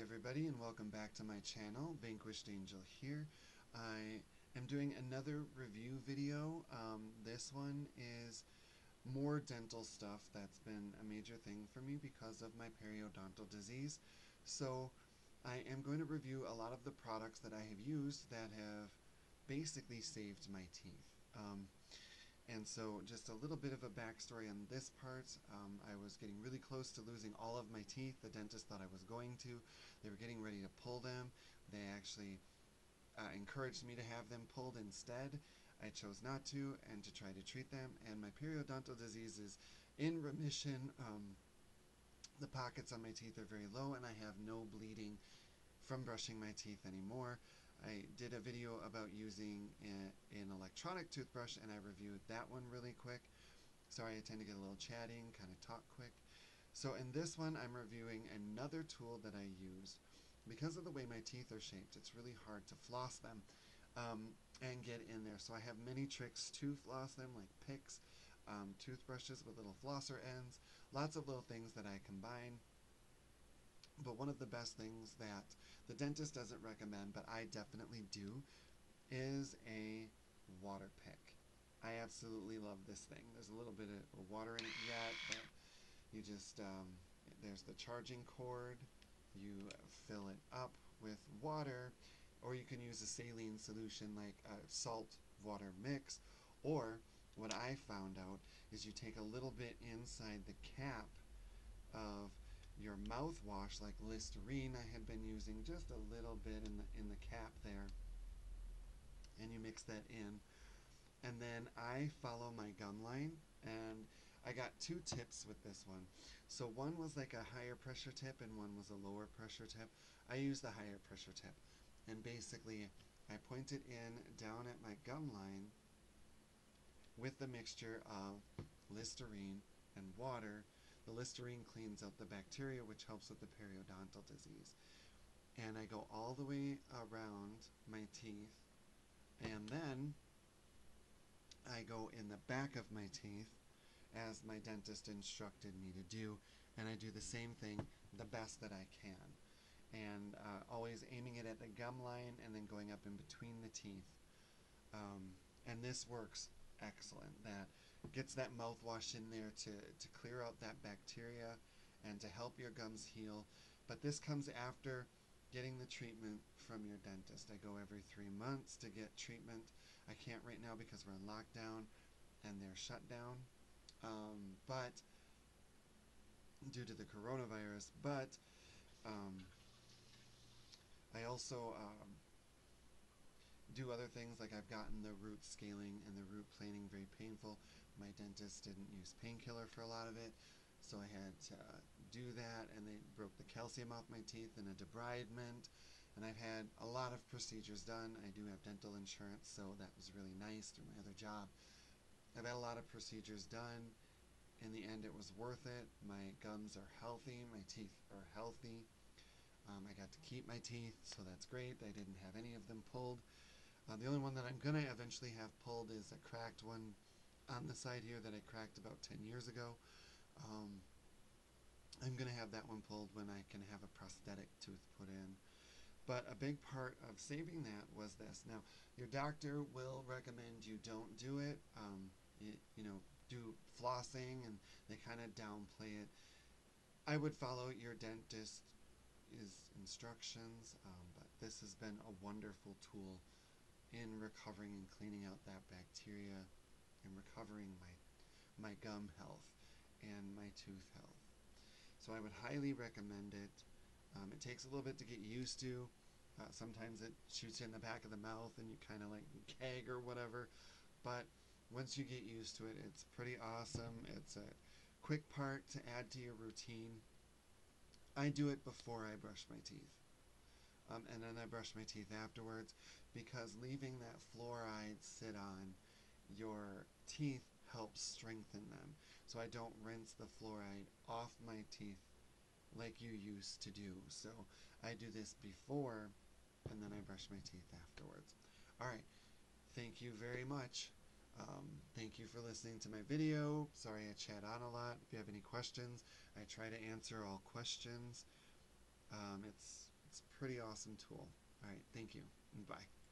everybody and welcome back to my channel, Vanquished Angel here. I am doing another review video. Um, this one is more dental stuff that's been a major thing for me because of my periodontal disease. So I am going to review a lot of the products that I have used that have basically saved my teeth. Um, and so just a little bit of a backstory on this part. Um, I was getting really close to losing all of my teeth. The dentist thought I was going to. They were getting ready to pull them. They actually uh, encouraged me to have them pulled instead. I chose not to and to try to treat them. And my periodontal disease is in remission. Um, the pockets on my teeth are very low and I have no bleeding from brushing my teeth anymore. I did a video about using a, an electronic toothbrush and I reviewed that one really quick. Sorry, I tend to get a little chatting, kind of talk quick. So in this one, I'm reviewing another tool that I use. Because of the way my teeth are shaped, it's really hard to floss them um, and get in there. So I have many tricks to floss them, like picks, um, toothbrushes with little flosser ends, lots of little things that I combine but one of the best things that the dentist doesn't recommend, but I definitely do, is a water pick. I absolutely love this thing. There's a little bit of water in it yet, but you just, um, there's the charging cord. You fill it up with water, or you can use a saline solution like a salt water mix, or what I found out is you take a little bit inside the cap of your mouthwash like Listerine I had been using just a little bit in the in the cap there. And you mix that in. And then I follow my gum line and I got two tips with this one. So one was like a higher pressure tip and one was a lower pressure tip. I use the higher pressure tip. And basically I point it in down at my gum line with the mixture of Listerine and water the Listerine cleans out the bacteria, which helps with the periodontal disease. And I go all the way around my teeth, and then I go in the back of my teeth, as my dentist instructed me to do, and I do the same thing the best that I can. And uh, always aiming it at the gum line and then going up in between the teeth. Um, and this works excellent. That gets that mouthwash in there to, to clear out that bacteria and to help your gums heal. But this comes after getting the treatment from your dentist. I go every three months to get treatment. I can't right now because we're in lockdown and they're shut down. Um, but due to the coronavirus, but um, I also um, do other things like I've gotten the root scaling and the root planing very painful. My dentist didn't use painkiller for a lot of it, so I had to do that and they broke the calcium off my teeth in a debridement. And I've had a lot of procedures done. I do have dental insurance, so that was really nice through my other job. I've had a lot of procedures done. In the end, it was worth it. My gums are healthy. My teeth are healthy. Um, I got to keep my teeth, so that's great. I didn't have any of them pulled. Uh, the only one that I'm going to eventually have pulled is a cracked one on the side here that I cracked about 10 years ago. Um, I'm going to have that one pulled when I can have a prosthetic tooth put in. But a big part of saving that was this. Now, your doctor will recommend you don't do it. Um, you, you know, do flossing and they kind of downplay it. I would follow your dentist's instructions, um, but this has been a wonderful tool in recovering and cleaning out that bacteria and recovering my, my gum health and my tooth health. So I would highly recommend it. Um, it takes a little bit to get used to. Uh, sometimes it shoots in the back of the mouth and you kind of like gag or whatever. But once you get used to it, it's pretty awesome. It's a quick part to add to your routine. I do it before I brush my teeth um, and then I brush my teeth afterwards because leaving that fluoride sit on your teeth helps strengthen them. So I don't rinse the fluoride off my teeth like you used to do. So I do this before and then I brush my teeth afterwards. Alright, thank you very much. Um, thank you for listening to my video. Sorry I chat on a lot. If you have any questions, I try to answer all questions. Um, it's pretty awesome tool. All right, thank you. Bye.